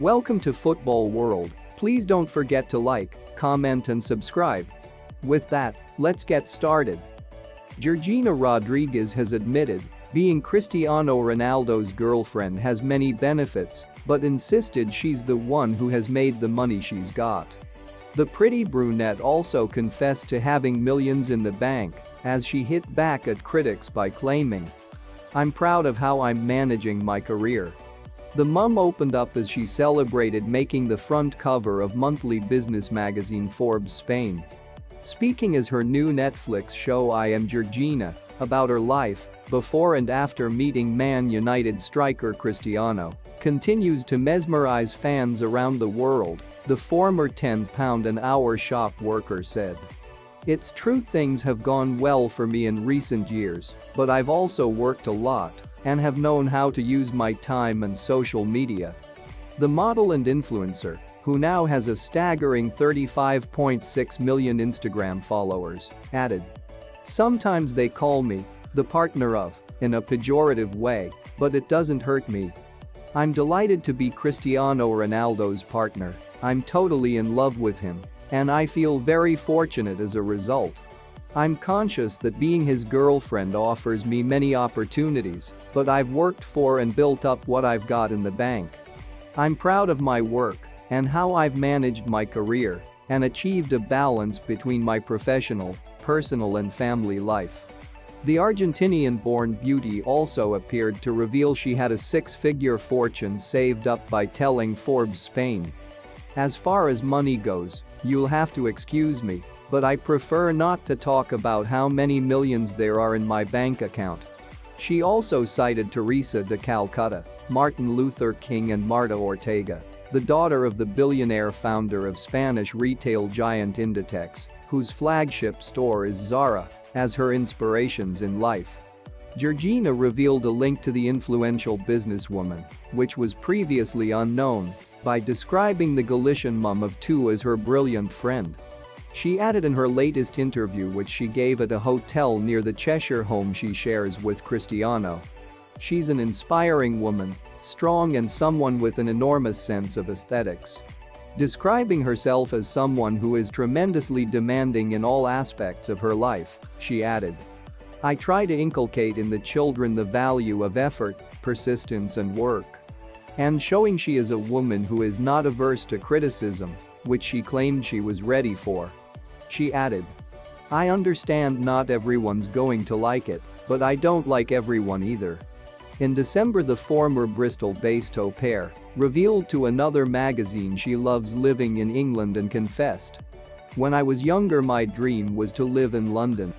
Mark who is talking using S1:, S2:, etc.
S1: Welcome to Football World. Please don't forget to like, comment and subscribe. With that, let's get started. Georgina Rodriguez has admitted being Cristiano Ronaldo's girlfriend has many benefits, but insisted she's the one who has made the money she's got. The pretty brunette also confessed to having millions in the bank as she hit back at critics by claiming, I'm proud of how I'm managing my career. The mum opened up as she celebrated making the front cover of monthly business magazine Forbes Spain. Speaking as her new Netflix show I Am Georgina about her life before and after meeting Man United striker Cristiano continues to mesmerize fans around the world, the former £10 an hour shop worker said. It's true things have gone well for me in recent years, but I've also worked a lot and have known how to use my time and social media. The model and influencer, who now has a staggering 35.6 million Instagram followers, added. Sometimes they call me the partner of in a pejorative way, but it doesn't hurt me. I'm delighted to be Cristiano Ronaldo's partner, I'm totally in love with him, and I feel very fortunate as a result. I'm conscious that being his girlfriend offers me many opportunities, but I've worked for and built up what I've got in the bank. I'm proud of my work and how I've managed my career and achieved a balance between my professional, personal and family life. The Argentinian-born beauty also appeared to reveal she had a six-figure fortune saved up by telling Forbes Spain. As far as money goes, you'll have to excuse me, but I prefer not to talk about how many millions there are in my bank account. She also cited Teresa de Calcutta, Martin Luther King and Marta Ortega, the daughter of the billionaire founder of Spanish retail giant Inditex, whose flagship store is Zara as her inspirations in life. Georgina revealed a link to the influential businesswoman, which was previously unknown, by describing the Galician mum of two as her brilliant friend. She added in her latest interview which she gave at a hotel near the Cheshire home she shares with Cristiano. She's an inspiring woman, strong and someone with an enormous sense of aesthetics. Describing herself as someone who is tremendously demanding in all aspects of her life, she added. I try to inculcate in the children the value of effort, persistence and work. And showing she is a woman who is not averse to criticism, which she claimed she was ready for. She added. I understand not everyone's going to like it, but I don't like everyone either. In December the former Bristol-based au pair revealed to another magazine she loves living in England and confessed. When I was younger my dream was to live in London.